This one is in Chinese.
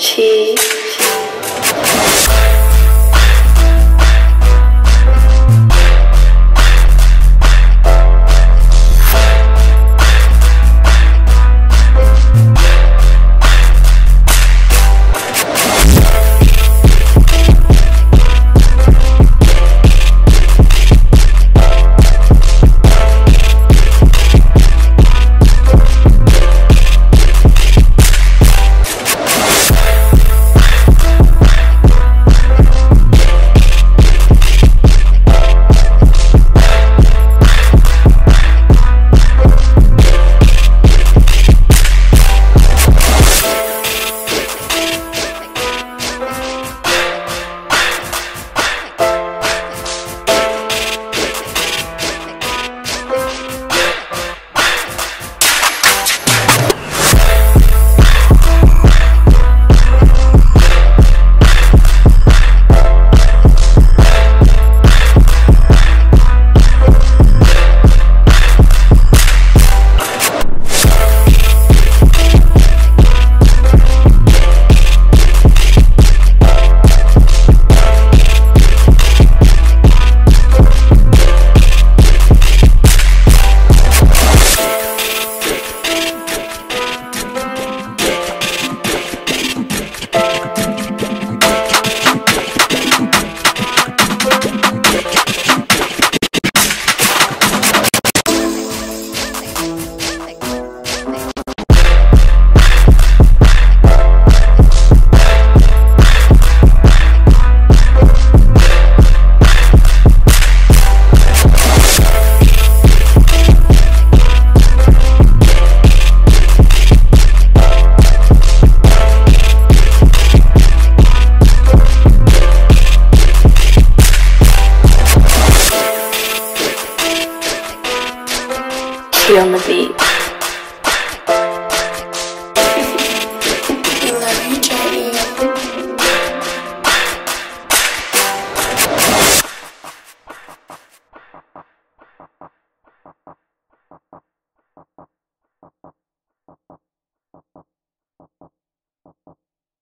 七。feel the beat.